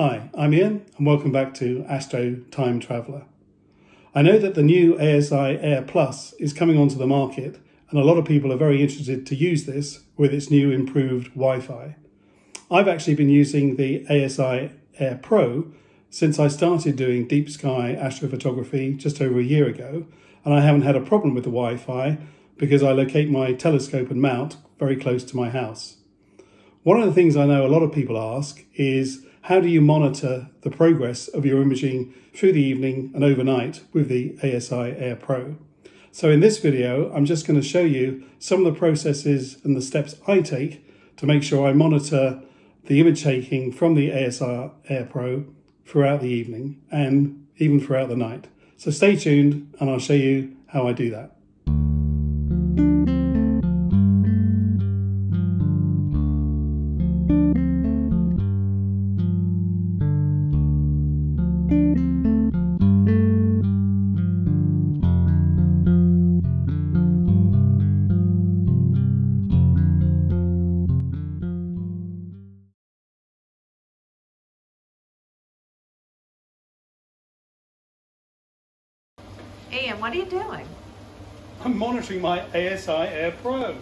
Hi, I'm Ian, and welcome back to Astro Time Traveller. I know that the new ASI Air Plus is coming onto the market, and a lot of people are very interested to use this with its new improved Wi Fi. I've actually been using the ASI Air Pro since I started doing deep sky astrophotography just over a year ago, and I haven't had a problem with the Wi Fi because I locate my telescope and mount very close to my house. One of the things I know a lot of people ask is how do you monitor the progress of your imaging through the evening and overnight with the ASI Air Pro? So in this video, I'm just going to show you some of the processes and the steps I take to make sure I monitor the image taking from the ASI Air Pro throughout the evening and even throughout the night. So stay tuned and I'll show you how I do that. Ian, what are you doing? I'm monitoring my ASI Air Pro.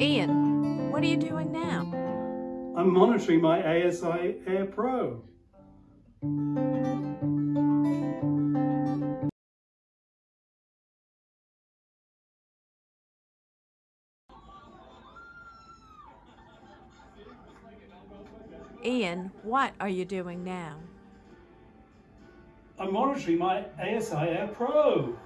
Ian, what are you doing now? I'm monitoring my ASI Air Pro. Ian, what are you doing now? I'm monitoring my ASI Air Pro.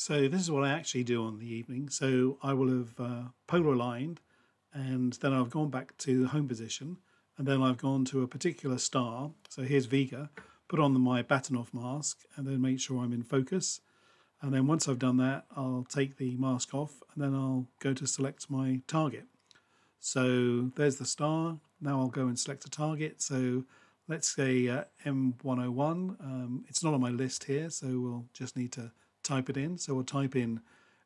So this is what I actually do on the evening. So I will have uh, polar aligned and then I've gone back to the home position and then I've gone to a particular star. So here's Vega, put on the, my Bahtinov mask and then make sure I'm in focus. And then once I've done that, I'll take the mask off and then I'll go to select my target. So there's the star. Now I'll go and select a target. So let's say uh, M101. Um, it's not on my list here, so we'll just need to type it in. So we'll type in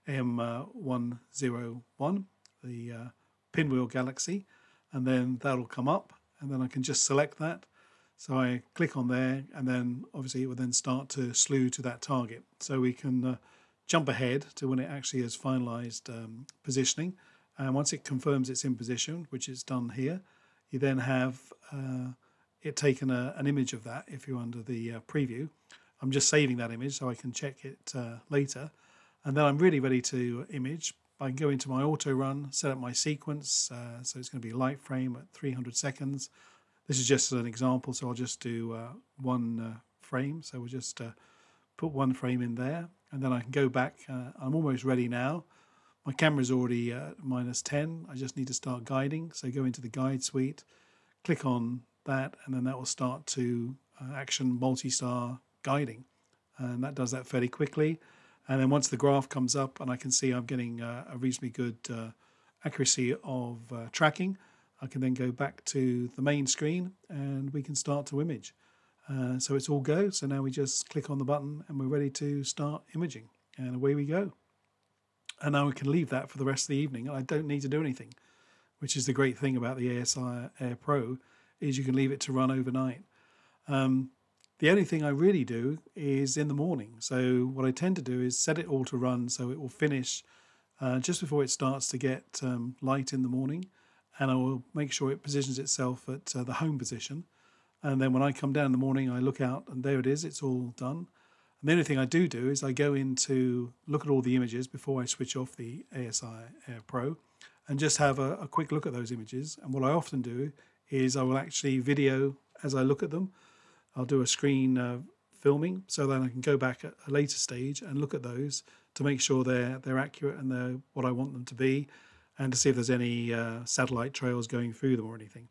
M101, the uh, pinwheel galaxy, and then that'll come up, and then I can just select that. So I click on there, and then obviously it will then start to slew to that target. So we can uh, jump ahead to when it actually has finalized um, positioning. And once it confirms it's in position, which it's done here, you then have uh, it taken a, an image of that if you're under the uh, preview. I'm just saving that image so I can check it uh, later. And then I'm really ready to image. I can go into my auto run, set up my sequence. Uh, so it's going to be a light frame at 300 seconds. This is just an example, so I'll just do uh, one uh, frame. So we'll just uh, put one frame in there, and then I can go back. Uh, I'm almost ready now. My camera's already at minus 10. I just need to start guiding. So go into the guide suite, click on that, and then that will start to action multi-star guiding. And that does that fairly quickly. And then once the graph comes up and I can see I'm getting uh, a reasonably good uh, accuracy of uh, tracking, I can then go back to the main screen and we can start to image. Uh, so it's all go. So now we just click on the button and we're ready to start imaging. And away we go. And now we can leave that for the rest of the evening. I don't need to do anything, which is the great thing about the ASI Air Pro, is you can leave it to run overnight. Um, the only thing I really do is in the morning. So what I tend to do is set it all to run so it will finish uh, just before it starts to get um, light in the morning. And I will make sure it positions itself at uh, the home position. And then when I come down in the morning, I look out and there it is, it's all done. And the only thing I do do is I go in to look at all the images before I switch off the ASI Air Pro and just have a, a quick look at those images. And what I often do is I will actually video as I look at them. I'll do a screen uh, filming so that I can go back at a later stage and look at those to make sure they're they're accurate and they're what I want them to be, and to see if there's any uh, satellite trails going through them or anything.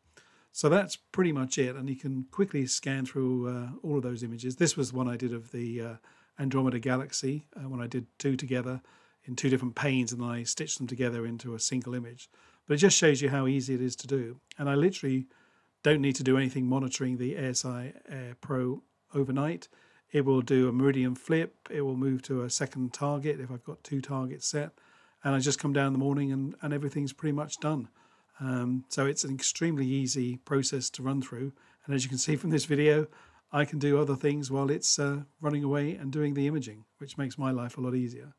So that's pretty much it, and you can quickly scan through uh, all of those images. This was one I did of the uh, Andromeda Galaxy uh, when I did two together in two different panes, and then I stitched them together into a single image. But it just shows you how easy it is to do, and I literally don't need to do anything monitoring the ASI Air Pro overnight. It will do a meridian flip. It will move to a second target if I've got two targets set. And I just come down in the morning and, and everything's pretty much done. Um, so it's an extremely easy process to run through. And as you can see from this video, I can do other things while it's uh, running away and doing the imaging, which makes my life a lot easier.